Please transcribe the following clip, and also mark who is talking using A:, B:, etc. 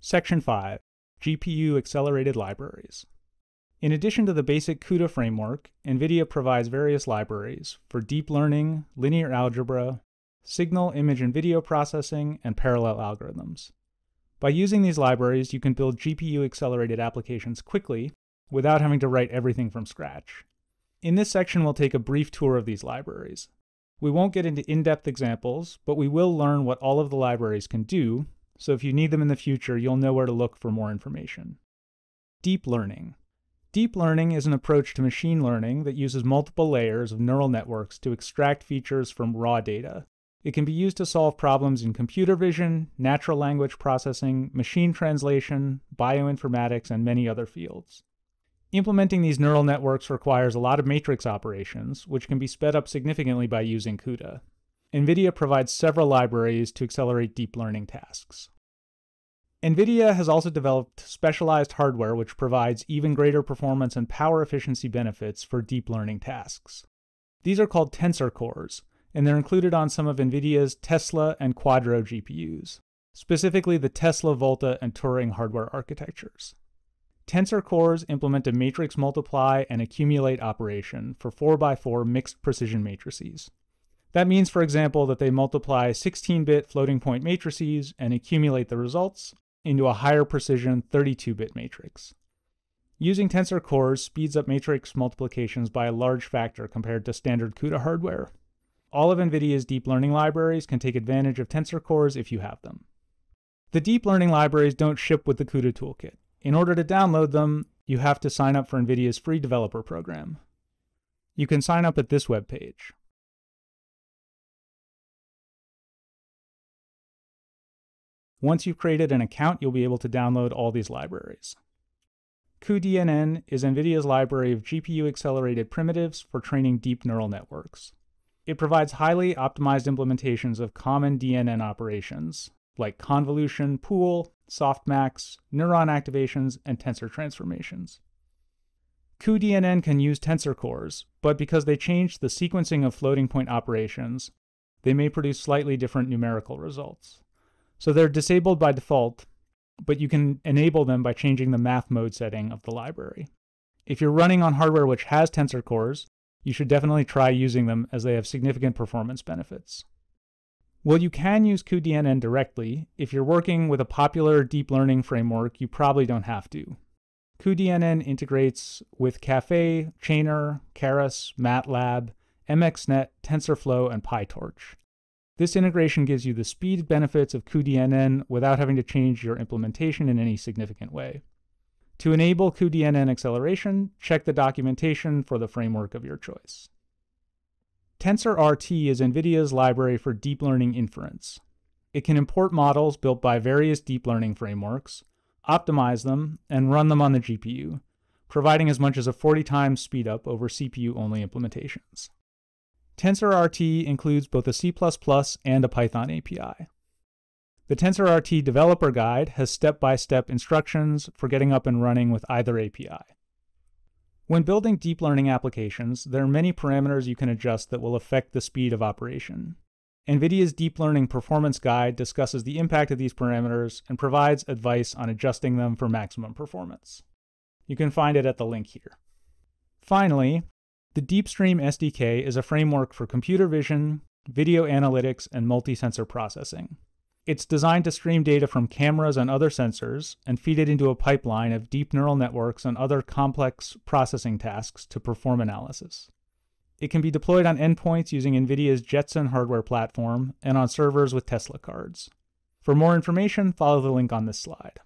A: Section 5 GPU Accelerated Libraries. In addition to the basic CUDA framework, NVIDIA provides various libraries for deep learning, linear algebra, signal, image, and video processing, and parallel algorithms. By using these libraries, you can build GPU accelerated applications quickly without having to write everything from scratch. In this section, we'll take a brief tour of these libraries. We won't get into in-depth examples, but we will learn what all of the libraries can do, so if you need them in the future, you'll know where to look for more information. Deep learning. Deep learning is an approach to machine learning that uses multiple layers of neural networks to extract features from raw data. It can be used to solve problems in computer vision, natural language processing, machine translation, bioinformatics, and many other fields. Implementing these neural networks requires a lot of matrix operations, which can be sped up significantly by using CUDA. NVIDIA provides several libraries to accelerate deep learning tasks. NVIDIA has also developed specialized hardware which provides even greater performance and power efficiency benefits for deep learning tasks. These are called tensor cores, and they're included on some of NVIDIA's Tesla and Quadro GPUs, specifically the Tesla Volta and Turing hardware architectures. Tensor cores implement a matrix multiply and accumulate operation for 4x4 mixed precision matrices. That means, for example, that they multiply 16-bit floating point matrices and accumulate the results into a higher precision 32-bit matrix. Using tensor cores speeds up matrix multiplications by a large factor compared to standard CUDA hardware. All of NVIDIA's deep learning libraries can take advantage of tensor cores if you have them. The deep learning libraries don't ship with the CUDA toolkit. In order to download them, you have to sign up for NVIDIA's free developer program. You can sign up at this web Once you've created an account, you'll be able to download all these libraries. cuDNN is NVIDIA's library of GPU-accelerated primitives for training deep neural networks. It provides highly optimized implementations of common DNN operations, like convolution, pool, softmax, neuron activations, and tensor transformations. cuDNN can use tensor cores, but because they changed the sequencing of floating point operations, they may produce slightly different numerical results. So they're disabled by default, but you can enable them by changing the math mode setting of the library. If you're running on hardware which has tensor cores, you should definitely try using them as they have significant performance benefits. Well, you can use cuDNN directly. If you're working with a popular deep learning framework, you probably don't have to. cuDNN integrates with Caffe, Chainer, Keras, MATLAB, MXNet, TensorFlow, and PyTorch. This integration gives you the speed benefits of cuDNN without having to change your implementation in any significant way. To enable cuDNN acceleration, check the documentation for the framework of your choice. TensorRT is NVIDIA's library for deep learning inference. It can import models built by various deep learning frameworks, optimize them, and run them on the GPU, providing as much as a 40 times speedup over CPU-only implementations. TensorRT includes both a C++ and a Python API. The TensorRT developer guide has step-by-step -step instructions for getting up and running with either API. When building deep learning applications, there are many parameters you can adjust that will affect the speed of operation. NVIDIA's Deep Learning Performance Guide discusses the impact of these parameters and provides advice on adjusting them for maximum performance. You can find it at the link here. Finally, the DeepStream SDK is a framework for computer vision, video analytics, and multi-sensor processing. It's designed to stream data from cameras and other sensors and feed it into a pipeline of deep neural networks and other complex processing tasks to perform analysis. It can be deployed on endpoints using NVIDIA's Jetson hardware platform and on servers with Tesla cards. For more information, follow the link on this slide.